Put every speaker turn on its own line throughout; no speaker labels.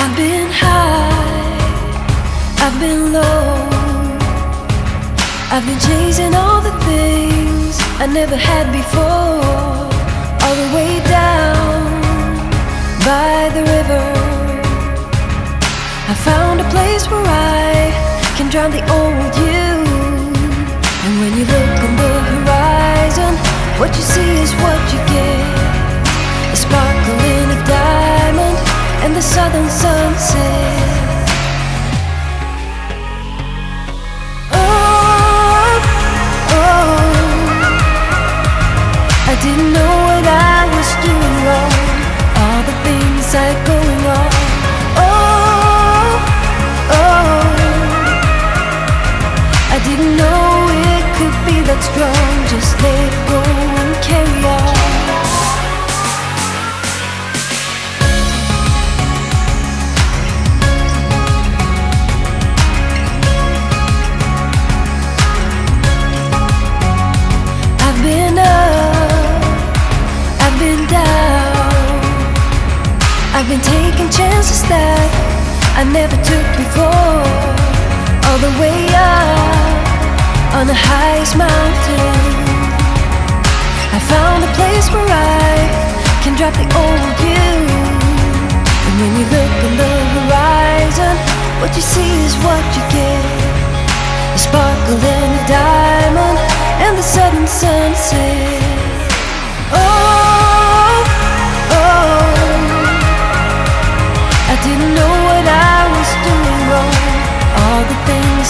I've been high, I've been low. I've been chasing all the things I never had before. All the way down can drown the old you. And when you look on the horizon, what you see is what you get. A sparkle in a diamond and the southern sunset. Oh, oh, I didn't know I've been taking chances that I never took before. All the way up on the highest mountain. I found a place where I can drop the old you. And when you look on the horizon, what you see is what you get. A sparkle and a diamond and the southern sunset.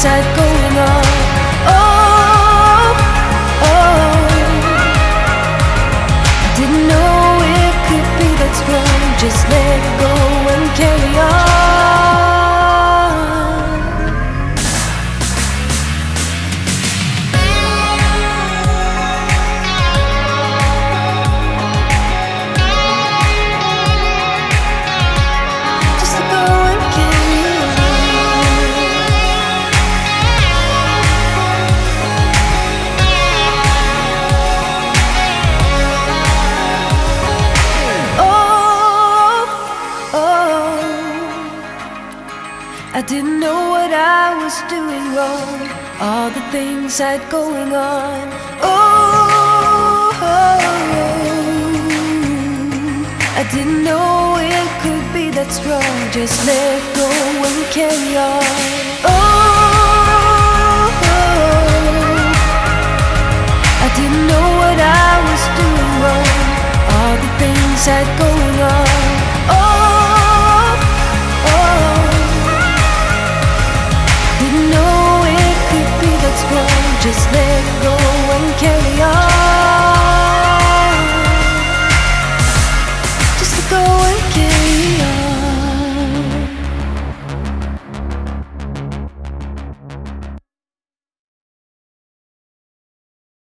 I'd going on. Oh, oh, I didn't know it could be that strong. Just let go I didn't know what I was doing wrong. All the things I'd going on. Oh, I didn't know it could be that strong. Just let go and carry on. Oh, I didn't know what I was doing wrong. All the things I'd go